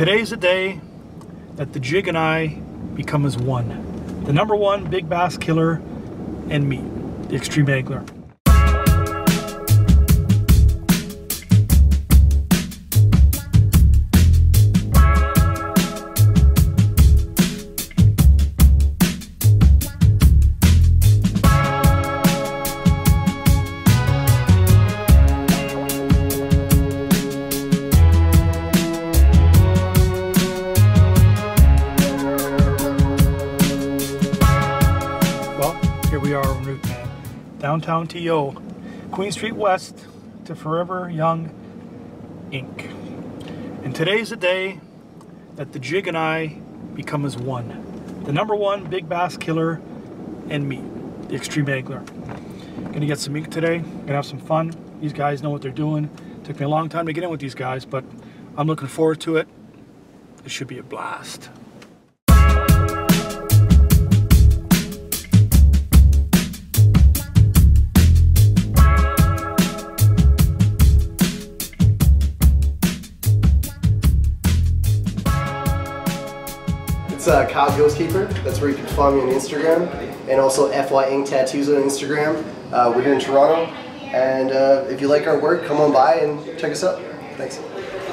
Today's the day that the jig and I become as one. The number one big bass killer and me, the extreme angler. We are route. Downtown TO, Queen Street West to Forever Young Ink. And today's the day that the jig and I become as one. The number one big bass killer and me, the extreme angler. Gonna get some ink today, gonna have some fun. These guys know what they're doing. Took me a long time to get in with these guys, but I'm looking forward to it. It should be a blast. It's uh, Kyle Ghostkeeper. That's where you can find me on Instagram, and also FY Ink Tattoos on Instagram. Uh, we're here in Toronto, and uh, if you like our work, come on by and check us out. Thanks.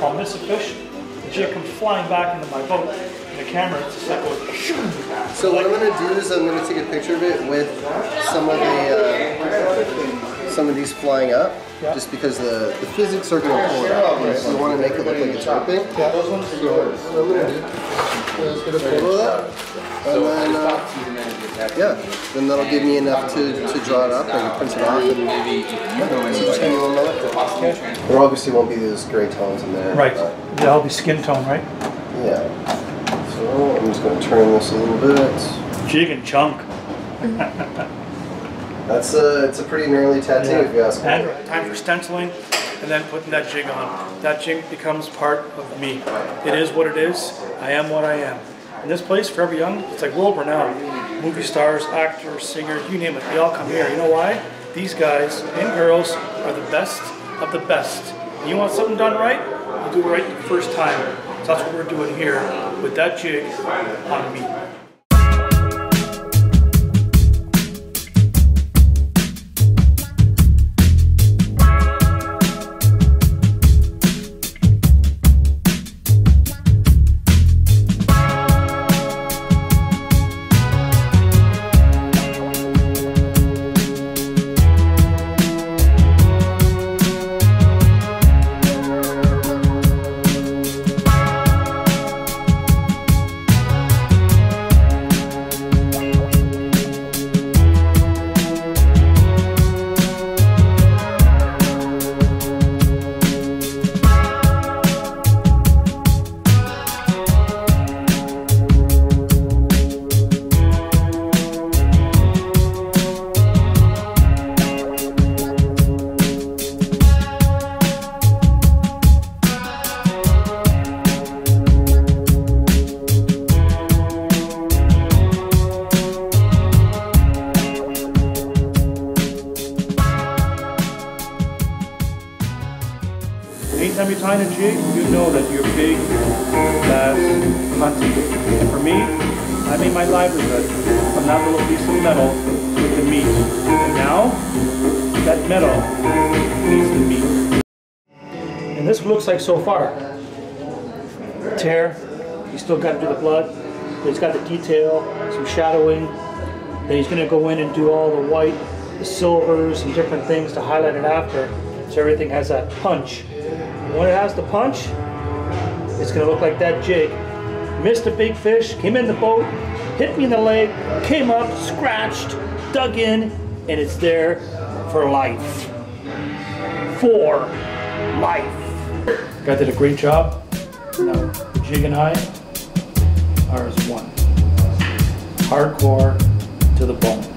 I'll miss a fish, the jig comes flying back into my boat, and the camera it's just like goes. So what I'm gonna do is I'm gonna take a picture of it with some of the uh, some of these flying up, Yeah. just because the, the physics are gonna pull it out. So you want to make it look like it's ripping. Yeah, those ones. So what I'm gonna do is get a photo of that, and then uh, yeah, then that'll give me enough to, to draw it up and print it off. And, yeah, so just give me one minute. There obviously won't be those gray tones in there. Right, that'll be skin tone, right? yeah. So I'm just gonna turn this a little bit. Jig and chunk. That's a it's a pretty gnarly tattoo if you ask me. And time for stenciling and then putting that jig on. That jig becomes part of me. It is what it is. I am what I am. In this place, Forever Young, it's like world renowned. Movie stars, actors, singers, you name it, they all come here. You know why? These guys and girls are the best of the best. You want something done right? You do it right the first time. So that's what we're doing here with that jig on me. Anytime you a jig, you know that you're big hunting. And for me, I made my livelihood from that little piece of metal with the meat. And now, that metal needs the meat. And this looks like so far. Tear, you still got to do the blood, but he's got the detail, some shadowing. Then he's going to go in and do all the white, the silvers, and different things to highlight it after. So everything has that punch. When it has the punch, it's gonna look like that jig. Missed a big fish, came in the boat, hit me in the leg, came up, scratched, dug in, and it's there for life. For life. Guy did a great job. Now, jig and I are as one. Hardcore to the bone.